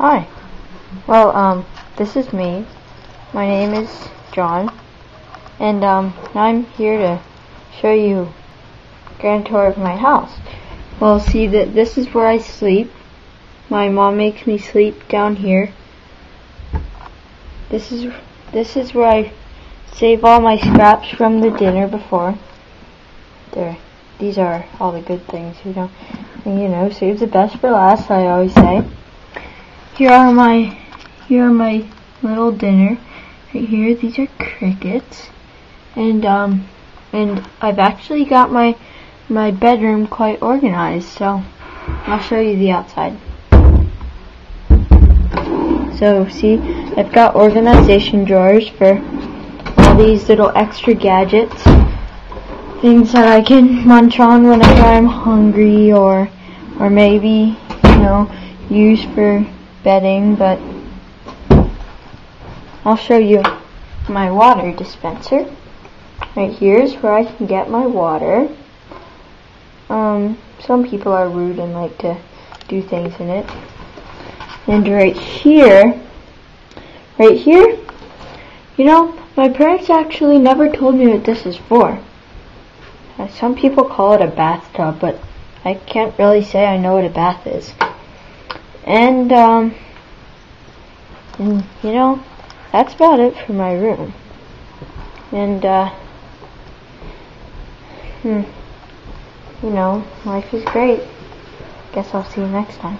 Hi. Well, um, this is me. My name is John. And, um, I'm here to show you a grand tour of my house. Well, see that this is where I sleep. My mom makes me sleep down here. This is, this is where I save all my scraps from the dinner before. There. These are all the good things, you know. You know, save the best for last, I always say. Here are my, here are my little dinner. Right here, these are crickets. And, um, and I've actually got my, my bedroom quite organized, so I'll show you the outside. So, see, I've got organization drawers for all these little extra gadgets things that I can munch on whenever I'm hungry or or maybe, you know, use for bedding, but I'll show you my water dispenser. Right here is where I can get my water. Um, some people are rude and like to do things in it. And right here, right here, you know, my parents actually never told me what this is for. Some people call it a bathtub, but I can't really say I know what a bath is. And, um, and, you know, that's about it for my room. And, uh, hmm, you know, life is great. Guess I'll see you next time.